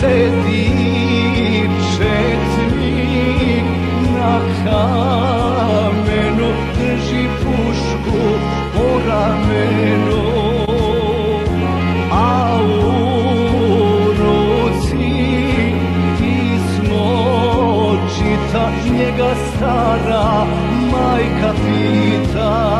se diče tmi na kamenu drži pušku po ramenu. A u ruci pismo čita njega stara majka pita.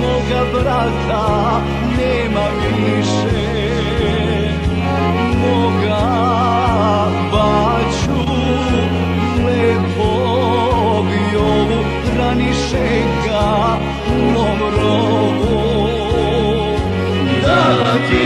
moga brata nema više moga. Baču lepog jovu raniše ga u mom rovu da ti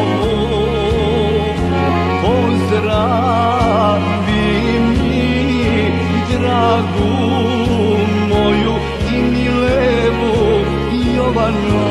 dragu moju i milevu Jovanovu